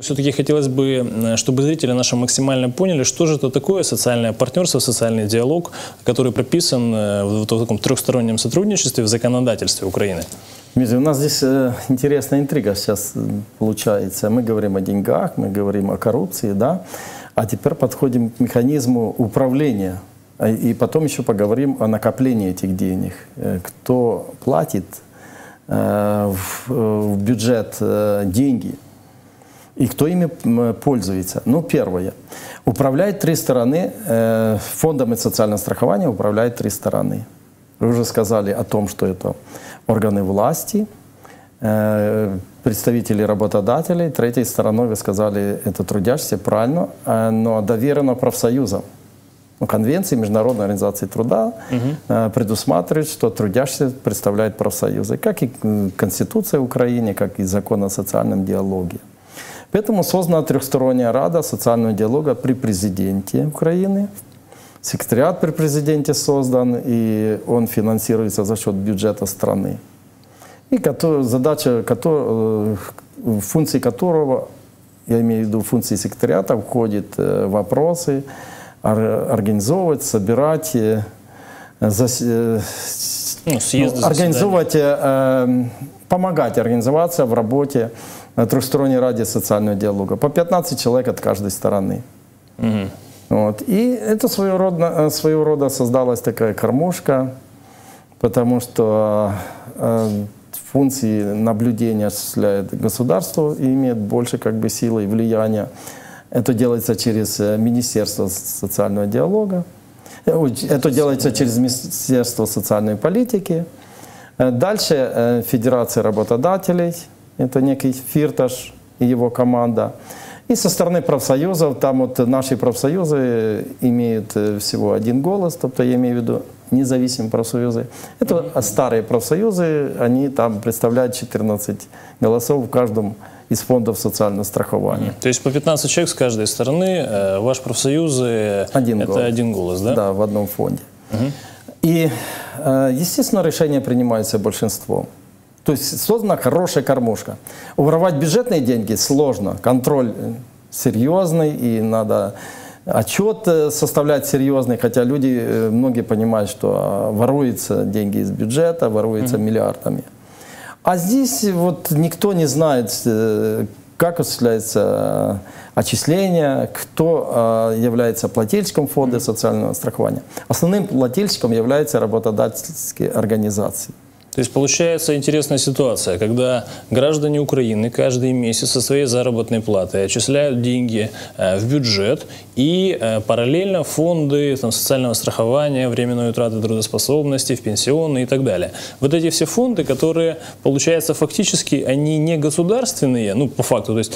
Все-таки хотелось бы, чтобы зрители наши максимально поняли, что же это такое социальное партнерство, социальный диалог, который прописан э, в таком трехстороннем сотрудничестве в законодательстве Украины. Дмитрий, у нас здесь э, интересная интрига сейчас э, получается. Мы говорим о деньгах, мы говорим о коррупции, да, а теперь подходим к механизму управления. И потом еще поговорим о накоплении этих денег. Кто платит в бюджет деньги – и кто ими пользуется? Ну, первое. Управляет три стороны, э, фондами социального страхования управляет три стороны. Вы уже сказали о том, что это органы власти, э, представители работодателей. Третьей стороной, вы сказали, это трудящиеся, правильно, э, но доверено профсоюзам. Ну, конвенции Международной организации труда угу. предусматривают, что трудящиеся представляют профсоюзы, как и Конституция Украины, как и закон о социальном диалоге. Поэтому создана трехсторонняя рада социального диалога при президенте Украины. Секретариат при президенте создан, и он финансируется за счет бюджета страны. И задача, э, функции которого, я имею в виду функции секретариата, входит э, вопросы, организовывать, собирать, э, ну, съезды, организовывать, помогать организоваться в работе на трехсторонней раде социального диалога. По 15 человек от каждой стороны. Угу. Вот. И это своего рода, своего рода создалась такая кормушка, потому что э, функции наблюдения осуществляет государство и имеет больше как бы силы и влияния. Это делается через э, Министерство социального диалога. Э, это делается через Министерство социальной политики. Э, дальше Федерация работодателей – это некий Фирташ и его команда. И со стороны профсоюзов, там вот наши профсоюзы имеют э, всего один голос, тобто я имею в виду независимые профсоюзы. Это старые профсоюзы, они там представляют 14 голосов в каждом из фондов социального страхования. То есть по 15 человек с каждой стороны, э, ваш профсоюз один это голос. один голос, да? Да, в одном фонде. Угу. И, э, естественно, решения принимаются большинством. То есть создана хорошая кормушка. Уворовать бюджетные деньги сложно. Контроль э, серьезный, и надо отчет составлять серьезный, хотя люди, многие понимают, что а, воруются деньги из бюджета, воруются mm-hmm. миллиардами. А здесь вот никто не знает, как осуществляется отчисление, кто является плательщиком фонда социального страхования. Основным плательщиком являются работодательские организации. То есть получается интересная ситуация, когда граждане Украины каждый месяц со своей заработной платой отчисляют деньги э, в бюджет и э, параллельно фонды там, социального страхования, временной утраты трудоспособности, в пенсионные и так далее. Вот эти все фонды, которые, получается, фактически они не государственные, ну по факту, то есть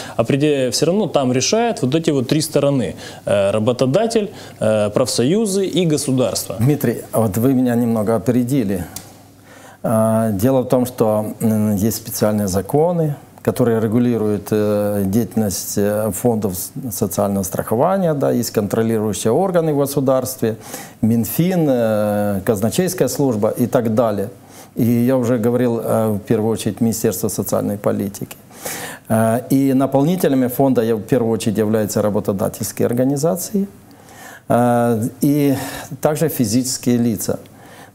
все равно там решают вот эти вот три стороны. Э, работодатель, профсоюзы и государство. Дмитрий, а вот вы меня немного опередили. А, дело в том, что есть специальные законы, которые регулируют э, деятельность э, фондов социального страхования, да, есть контролирующие органы в государстве, Минфин, э, казначейская служба и так далее. И я уже говорил в первую очередь Министерство социальной политики. И наполнителями фонда в первую очередь являются работодательские организации и также физические лица –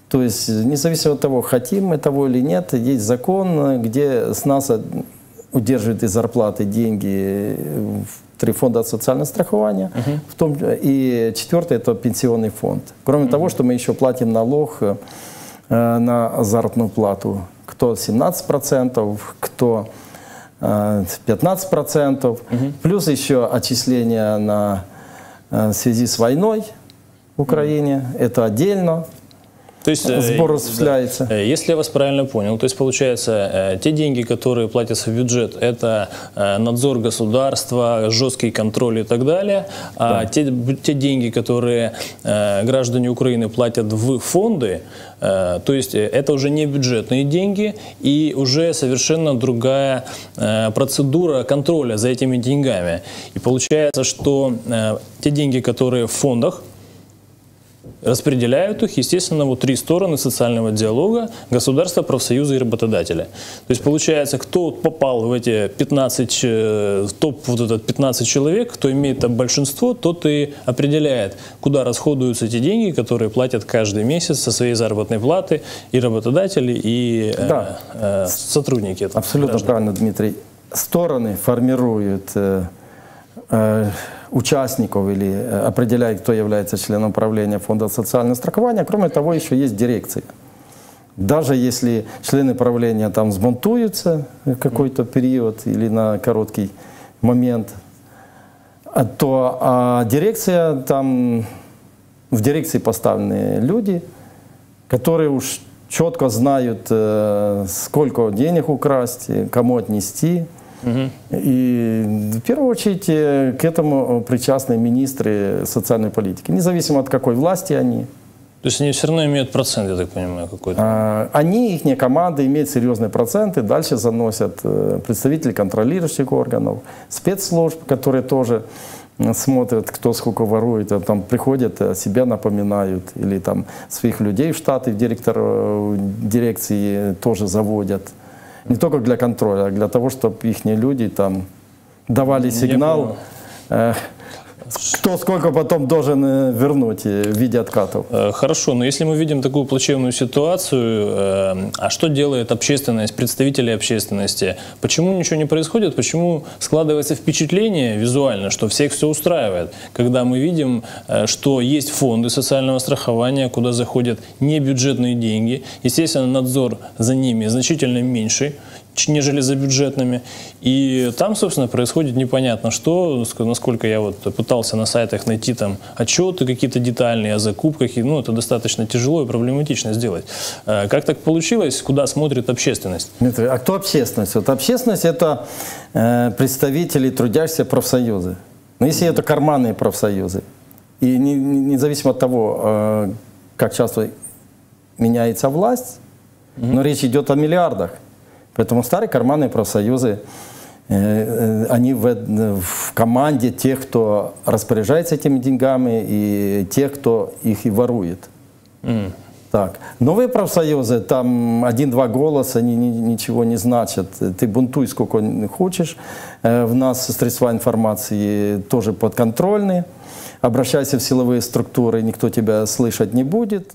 то есть, независимо от того, хотим мы того или нет, есть закон, где с нас удерживают из зарплаты деньги в три фонда социального страхования, uh-huh. в том, и четвертый – это пенсионный фонд. Кроме uh-huh. того, что мы еще платим налог э, на заработную плату. Кто 17%, кто э, 15%, uh-huh. плюс еще отчисления на, э, в связи с войной в Украине, uh-huh. это отдельно. То есть, э, Сбор осуществляется. Да. Э, если я вас правильно понял, то есть получается, э, те деньги, которые платятся в бюджет, это надзор государства, жесткий контроль и так далее, а да. те, те деньги, которые граждане Украины платят в фонды, то есть это уже не бюджетные деньги и уже совершенно другая процедура контроля за этими деньгами. И получается, что те деньги, которые в фондах, Распределяют их, естественно, вот три стороны социального диалога – государство, профсоюзы и работодатели. То есть получается, кто попал в эти 15, э, в топ вот этот 15 человек, кто имеет там большинство, тот и определяет, куда расходуются эти деньги, которые платят каждый месяц со своей заработной платы и работодатели, и э, Да. э, сотрудники. этого Абсолютно граждан. правильно, Дмитрий. Стороны формируют э, э, участников или э, определяют, кто является членом правления фонда социального страхования. Кроме того, еще есть дирекция. Даже если члены правления там сбунтуются какой-то период или на короткий момент, а то а дирекция там в дирекции поставлены люди, которые уж четко знают, э, сколько денег украсть, кому отнести. И в первую очередь э, к этому причастны министры социальной политики, независимо от какой власти они. То есть они все равно имеют процент, я так понимаю, какой-то. А, Они, их команды имеют серьезные проценты, дальше заносят э, представители контролирующих органов, спецслужб, которые тоже смотрят, кто сколько ворует, а там приходят, о себя напоминают, или там своих людей в штаты, в директор, э, дирекции тоже заводят. Не только для контроля, а для того, чтобы их люди там давали сигнал, понял. Кто сколько потом должен э, вернуть э, в виде откатов. Э, Хорошо, но если мы видим такую плачевную ситуацию, а что делает общественность, представители общественности? Почему ничего не происходит? Почему складывается впечатление визуально, что всех все устраивает, когда мы видим, что есть фонды социального страхования, куда заходят небюджетные деньги, естественно, надзор за ними значительно меньше, нежели за бюджетными. И там, собственно, происходит непонятно что, ск- насколько я вот пытался на сайтах найти там отчеты какие-то детальные о закупках, и, ну, это достаточно тяжело и проблематично сделать. Э, Как так получилось, куда смотрит общественность? Дмитрий, а кто общественность? Вот общественность – это э, представители трудящихся профсоюзы. Но если это карманные профсоюзы, и не- не- независимо от того, э, как часто меняется власть, но речь идет о миллиардах. Поэтому старые карманные профсоюзы, э, э, они в, в команде тех, кто распоряжается этими деньгами, и тех, кто их и ворует. Так. Новые профсоюзы, там один-два голоса, они ни- ничего не значат. Ты бунтуй сколько хочешь. Э, В нас средства информации тоже подконтрольны. Обращайся в силовые структуры, никто тебя слышать не будет.